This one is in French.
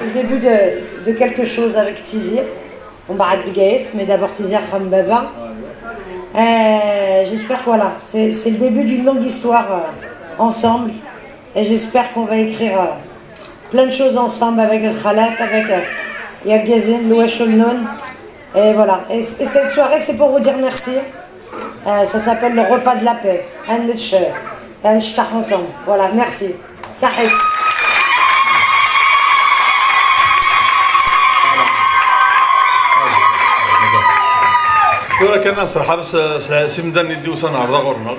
Le début de, quelque chose avec Tizi, on va mais d'abord Tizi Kham Baba. Euh, j'espère que voilà, c'est le début d'une longue histoire euh, ensemble. Et j'espère qu'on va écrire euh, plein de choses ensemble avec le Khalat, avec Yalgazin, Louachulnoun. Et voilà. Et, et cette soirée, c'est pour vous dire merci. ça s'appelle le repas de la paix. Un ensemble. Voilà, merci. كورا كان صراحة بس سيم دان نديو سنعرضها غورنا.